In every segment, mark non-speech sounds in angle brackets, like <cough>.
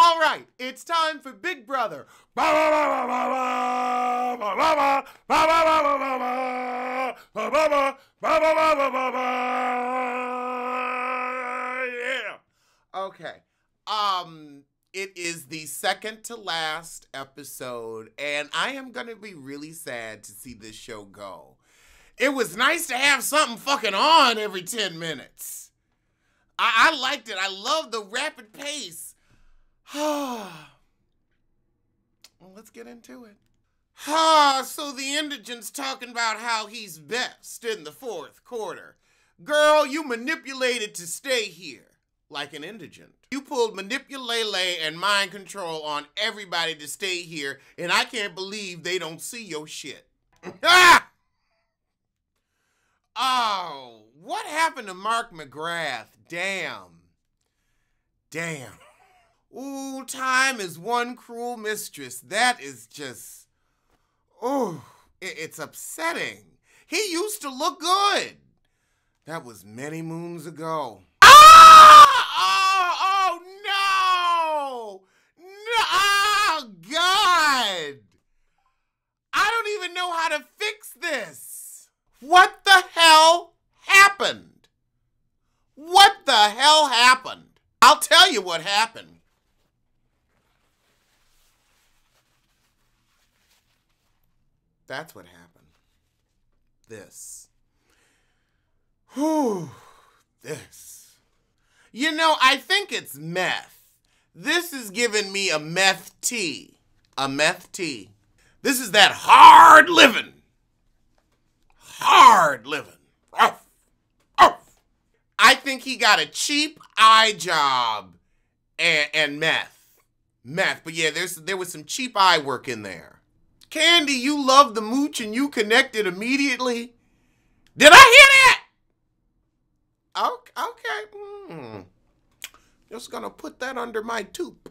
All right, it's time for Big Brother. Yeah. Okay. Um it is the second to last episode and I am going to be really sad to see this show go. It was nice to have something fucking on every 10 minutes. I, I liked it. I love the rapid pace. <sighs> well, let's get into it. Ah, so the indigent's talking about how he's best in the fourth quarter. Girl, you manipulated to stay here like an indigent. You pulled manipulate and mind control on everybody to stay here, and I can't believe they don't see your shit. ah! <laughs> Oh, what happened to Mark McGrath? Damn. Damn. Ooh, time is one cruel mistress. That is just, ooh, it's upsetting. He used to look good. That was many moons ago. Ah! Oh, oh no! No! Oh, God! I don't even know how to fix this. What the hell happened? What the hell happened? I'll tell you what happened. That's what happened. This. Whew. This. You know, I think it's meth. This is giving me a meth tea. A meth tea. This is that hard living. Hard living. Ruff. Ruff. I think he got a cheap eye job and, and meth. Meth. But yeah, there's there was some cheap eye work in there. Kandi, you love the mooch and you connected immediately. Did I hear that? Okay. Hmm. Just gonna put that under my tube.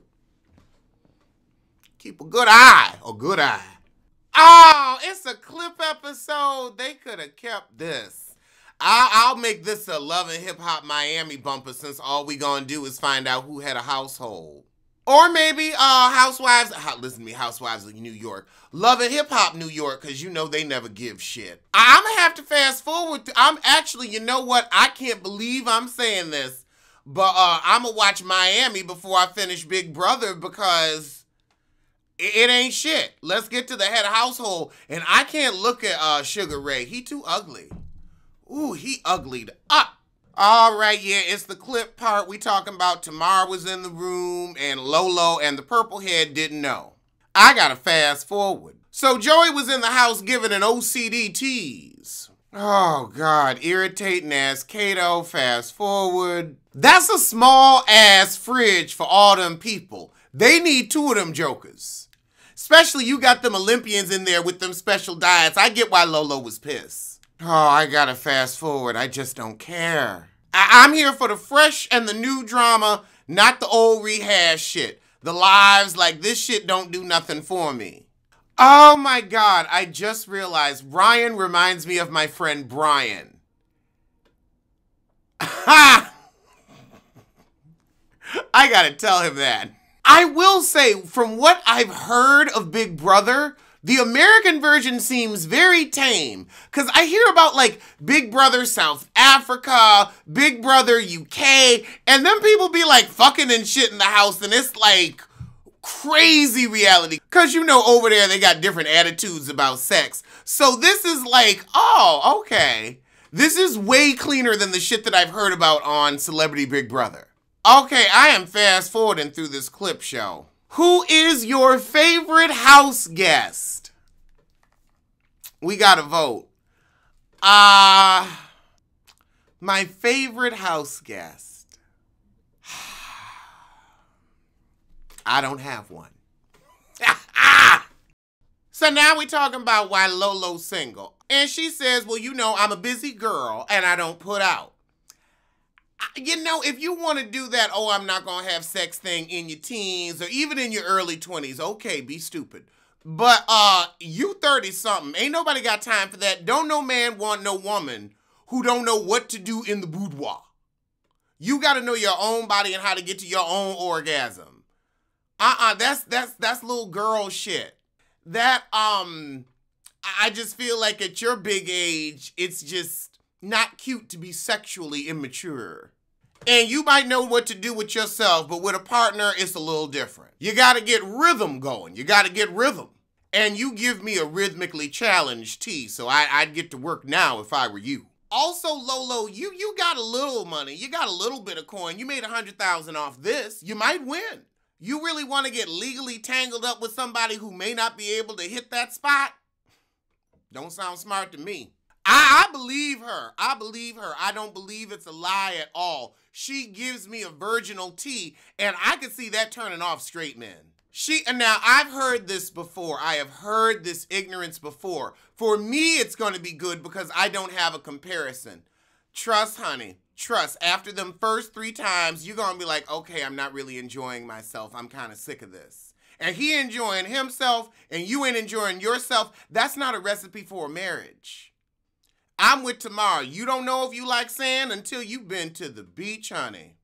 Keep a good eye, a good eye. Oh, it's a clip episode. They could have kept this. I'll, I'll make this a Love and Hip Hop Miami bumper since all we gonna do is find out who had a household. Or maybe uh Housewives, listen to me, Housewives of New York. Love and Hip Hop New York, because you know they never give shit. I'm going to have to fast forward. To, I'm actually, you know what? I can't believe I'm saying this, but uh I'm going to watch Miami before I finish Big Brother because it, it, ain't shit. Let's get to the head of household. And I can't look at uh Sugar Ray. He too ugly. Ooh, he uglied up. All right, yeah, it's the clip part. We talking about Tamar was in the room and Lolo and the purple head didn't know. I gotta fast forward. So Joey was in the house giving an OCD tease. Oh God, irritating ass Kato, fast forward. That's a small ass fridge for all them people. They need two of them jokers. Especially you got them Olympians in there with them special diets. I get why Lolo was pissed. Oh, I gotta fast forward. I just don't care. I- am here for the fresh and the new drama, not the old rehash shit. The lives, like this shit don't do nothing for me. Oh my god, I just realized Ryan reminds me of my friend Brian. Ha! <laughs> I gotta tell him that. I will say, from what I've heard of Big Brother, the American version seems very tame because I hear about like Big Brother South Africa, Big Brother UK, and then people be like fucking and shit in the house, and it's like crazy reality because you know over there they got different attitudes about sex. So this is like, oh, okay. This is way cleaner than the shit that I've heard about on Celebrity Big Brother. Okay, I am fast forwarding through this clip show. Who is your favorite house guest? We got to vote. Ah, uh, my favorite house guest. <sighs> I don't have one. <laughs> so now we're talking about why Lolo's single. And she says, well, you know, I'm a busy girl and I don't put out you know, if you want to do that, oh, I'm not going to have sex thing in your teens or even in your early 20s, okay, be stupid. But uh you 30 something, ain't nobody got time for that. Don't no man want no woman who don't know what to do in the boudoir. You got to know your own body and how to get to your own orgasm. Uh-uh, that's that's that's little girl shit. That um I just feel like at your big age, it's just not cute to be sexually immature. And you might know what to do with yourself, but with a partner, it's a little different. You gotta get rhythm going. You gotta get rhythm. And you give me a rhythmically challenged T, so I, would get to work now if I were you. Also, Lolo, you you got a little money. You got a little bit of coin. You made a hundred thousand off this. You might win. You really want to get legally tangled up with somebody who may not be able to hit that spot? Don't sound smart to me. I, I, believe her. I believe her. I don't believe it's a lie at all. She gives me a virginal tea, and I can see that turning off straight men. She and now I've heard this before. I have heard this ignorance before. For me, it's going to be good because I don't have a comparison. Trust, honey. Trust. After them first three times, you're going to be like, okay, I'm not really enjoying myself. I'm kind of sick of this. And he enjoying himself and you ain't enjoying yourself. That's not a recipe for a marriage. I'm with Tamara. You don't know if you like sand until you've been to the beach, honey.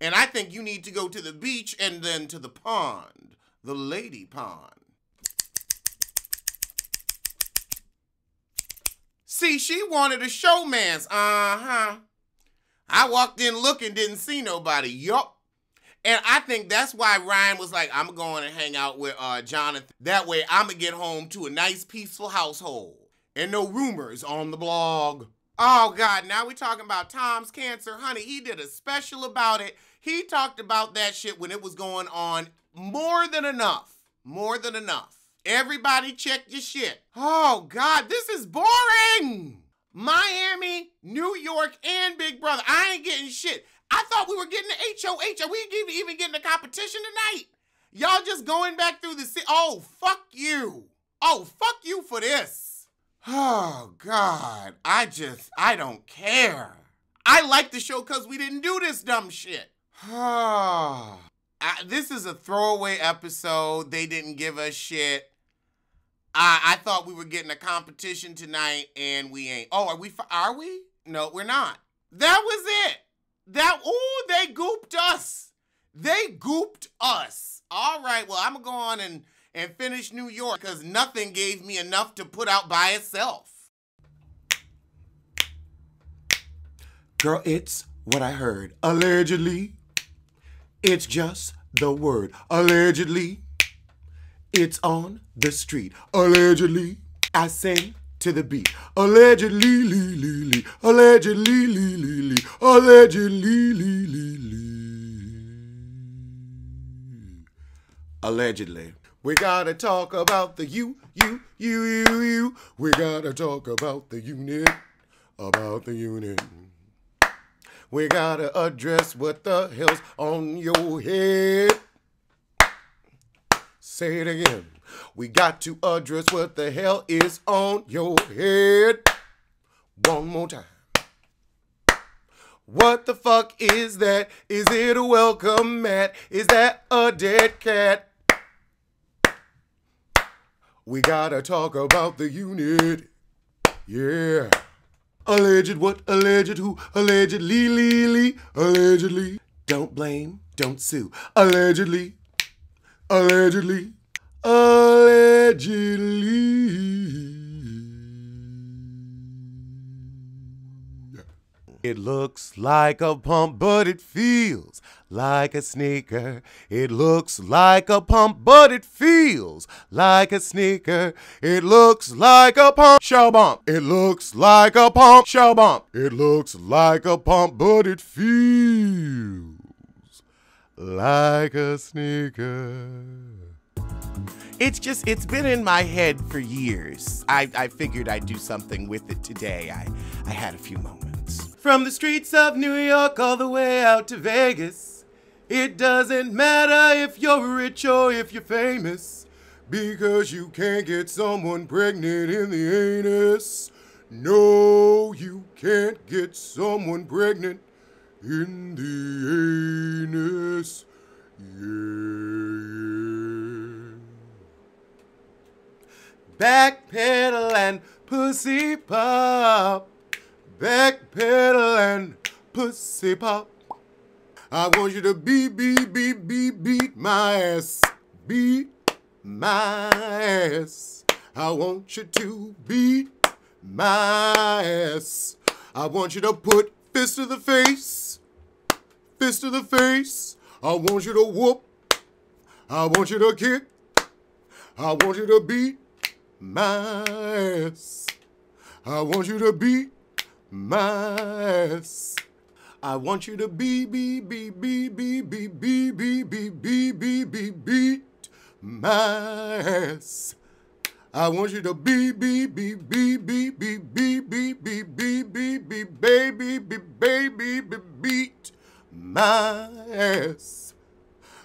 And I think you need to go to the beach and then to the pond, the lady pond. See, she wanted a showmance. Uh-huh. I walked in looking, didn't see nobody. Yup. And I think that's why Ryan was like, I'm going to hang out with uh, Jonathan. That way I'm going to get home to a nice, peaceful household. And no rumors on the blog. Oh, God, now we're talking about Tom's cancer. Honey, he did a special about it. He talked about that shit when it was going on more than enough. More than enough. Everybody check your shit. Oh, God, this is boring. Miami, New York, and Big Brother. I ain't getting shit. I thought we were getting the HOH. Are we even getting the competition tonight? Y'all just going back through the city. Oh, fuck you. Oh, fuck you for this. Oh, God. I just, I don't care. I like the show because we didn't do this dumb shit. <sighs> I, this is a throwaway episode. They didn't give us shit. I, I thought we were getting a competition tonight, and we ain't. Oh, are we? Are we? No, we're not. That was it. That ooh, they gooped us. They gooped us. All right. Well, I'm gonna go on and and finish New York because nothing gave me enough to put out by itself. Girl, it's what I heard. Allegedly. It's just the word. Allegedly. It's on the street. Allegedly. I sing to the beat. Allegedly, lee, lee, lee. Allegedly, lee, lee, lee. Allegedly, lee, lee, lee. Allegedly. We gotta talk about the you, you, you, you, you. We gotta talk about the unit, about the unit. We gotta address what the hell's on your head. Say it again. We got to address what the hell is on your head. One more time. What the fuck is that? Is it a welcome mat? Is that a dead cat? We gotta talk about the unit. Yeah. Alleged what? Alleged who? Allegedly, lee, lee, allegedly. Don't blame, don't sue. Allegedly, allegedly, allegedly. It looks like a pump, but it feels like a sneaker. It looks like a pump, but it feels like a sneaker. It looks like a pump, show bump. It looks like a pump, show bump. It looks like a pump, but it feels like a sneaker. It's just, it's been in my head for years. I, I figured I'd do something with it today. I, I had a few moments. From the streets of New York all the way out to Vegas. It doesn't matter if you're rich or if you're famous. Because you can't get someone pregnant in the anus. No, you can't get someone pregnant in the anus. Yeah. Backpedal and pussy pop backpedal and pussy pop. I want you to beat, beat, beat, beat, beat my ass. Beat my ass. I want you to beat my ass. I want you to put fist to the face. Fist to the face. I want you to whoop. I want you to kick. I want you to beat my ass. I want you to beat my ass. I want you to be, be, be, be, be, be, be, be, be, be, be, be, beat my ass. I want you to be, be, be, be, be, be, be, be, be, be, be, be, baby, be, baby, be, beat my ass.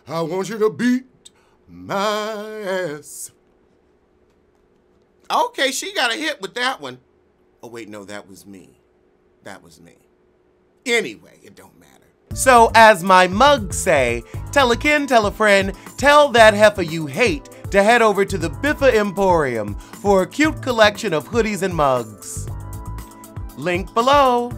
I want you to beat my ass. Okay, she got a hit with that one. Oh, wait, no, that was me. That was me. Anyway, it don't matter. So, as my mugs say, tell a kin, tell a friend, tell that heifer you hate to head over to the Biffa Emporium for a cute collection of hoodies and mugs. Link below.